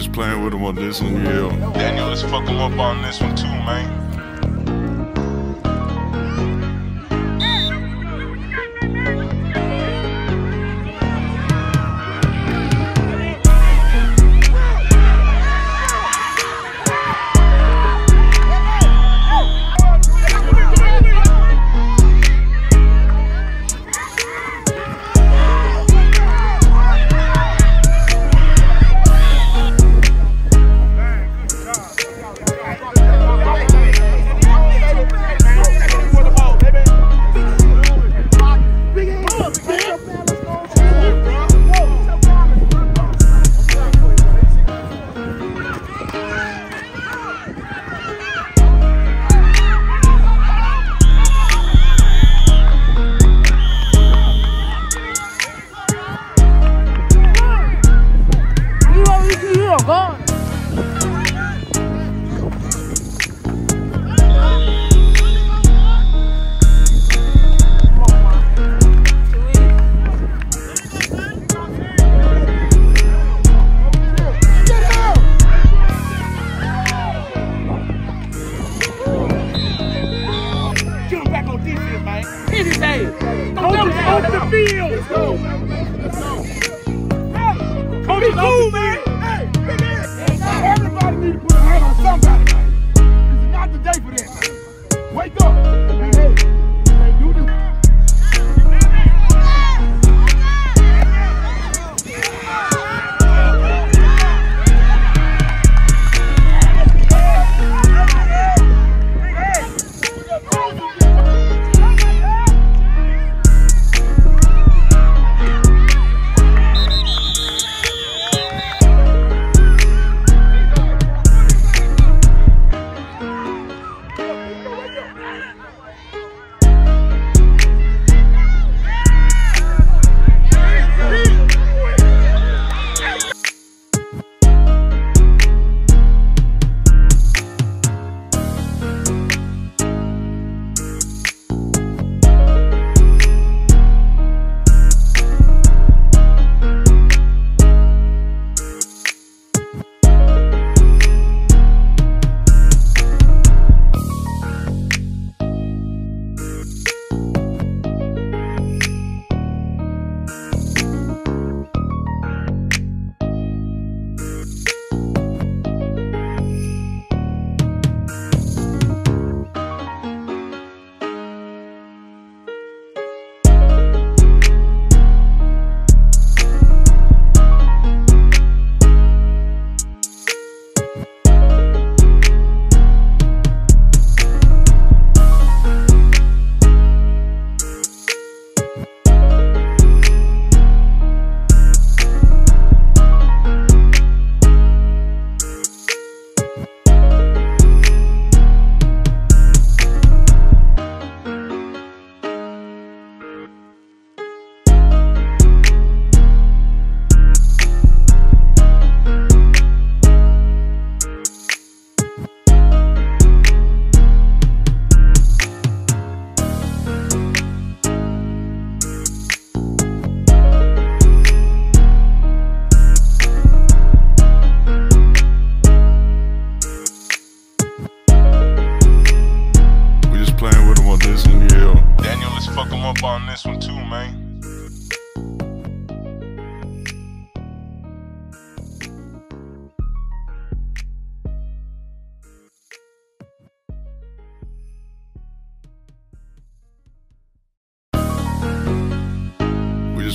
just playing with him on this one, yeah. Daniel, is fucking up on this one too, man. Just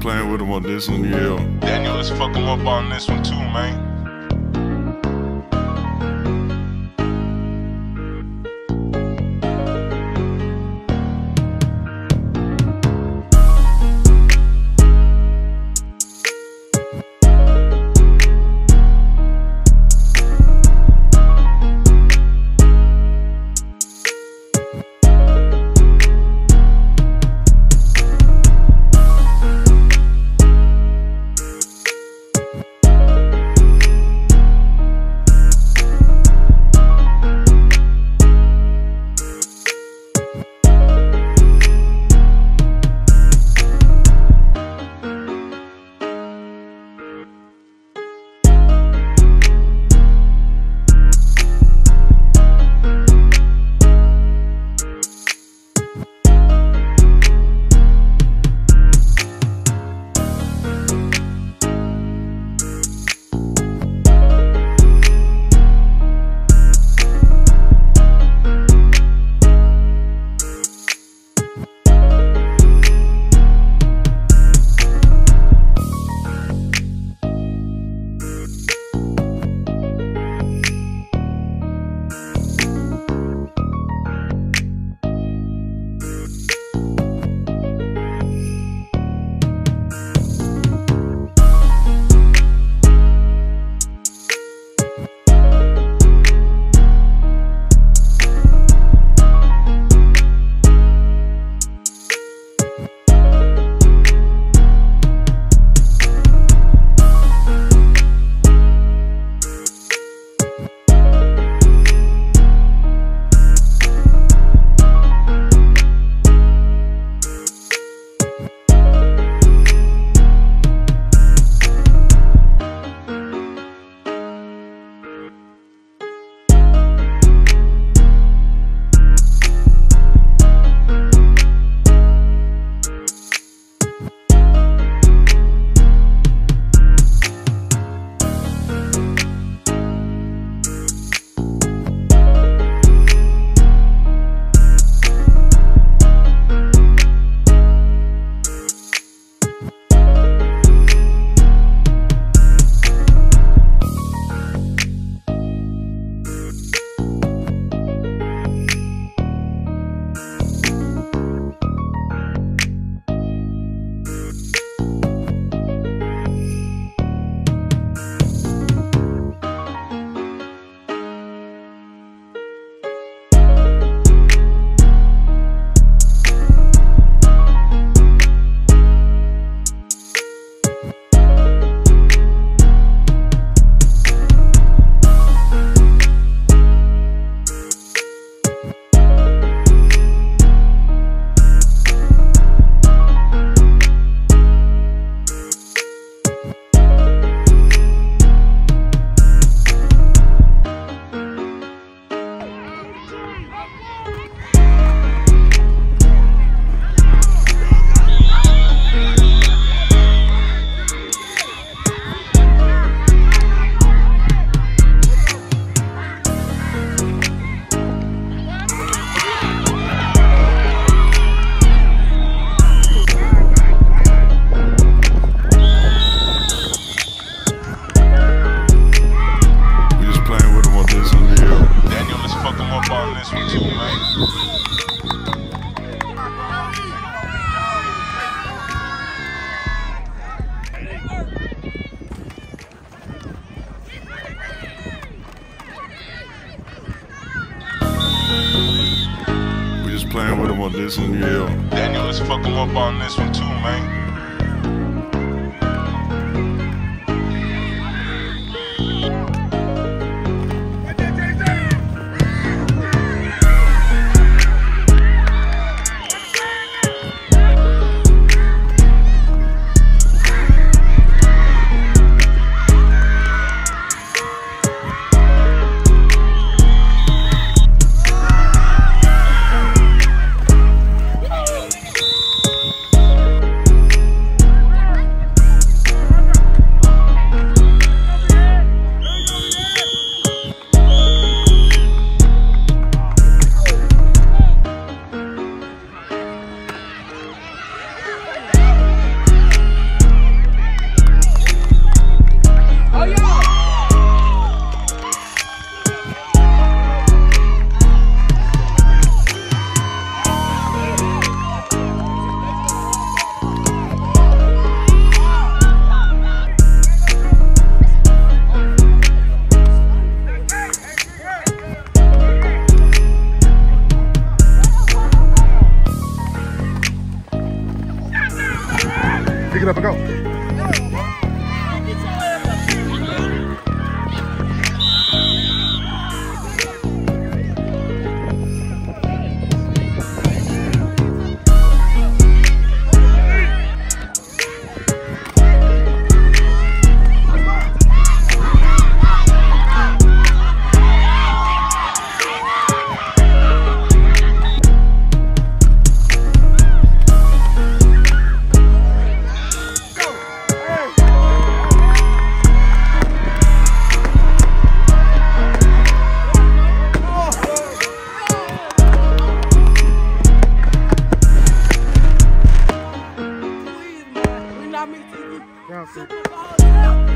playing with him on this one, yeah. Daniel, let's fuck him up on this one too, man. Playing with him on this one, yeah. Daniel, let's fuck him up on this one too, man. Hey,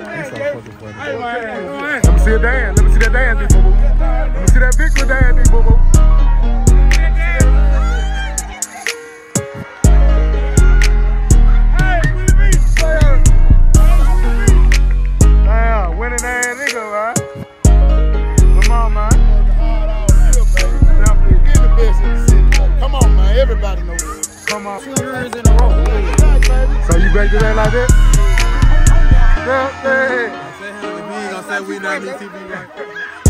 Hey, man, go ahead. Let me see a dance. Let me see that dance, big boo boo. Let me see that victory dance, big boo boo. Damn, winning ass nigga, right? Come on, man. Come on, man. Everybody knows this. Come on. Two years in a row. So you back to that like that? Say, we ain't gonna say we not me TV?